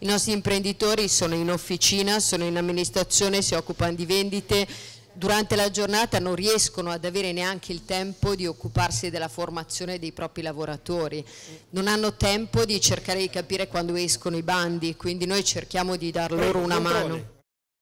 I nostri imprenditori sono in officina, sono in amministrazione, si occupano di vendite, durante la giornata non riescono ad avere neanche il tempo di occuparsi della formazione dei propri lavoratori, non hanno tempo di cercare di capire quando escono i bandi, quindi noi cerchiamo di dar loro una mano.